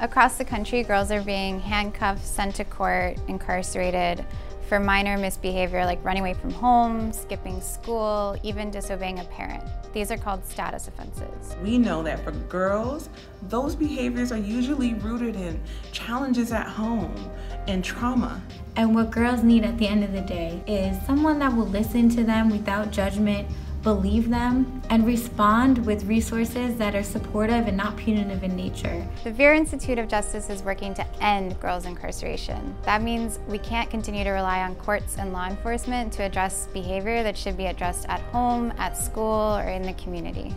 Across the country, girls are being handcuffed, sent to court, incarcerated for minor misbehavior like running away from home, skipping school, even disobeying a parent. These are called status offenses. We know that for girls, those behaviors are usually rooted in challenges at home and trauma. And what girls need at the end of the day is someone that will listen to them without judgment, believe them, and respond with resources that are supportive and not punitive in nature. The Vera Institute of Justice is working to end girls' incarceration. That means we can't continue to rely on courts and law enforcement to address behavior that should be addressed at home, at school, or in the community.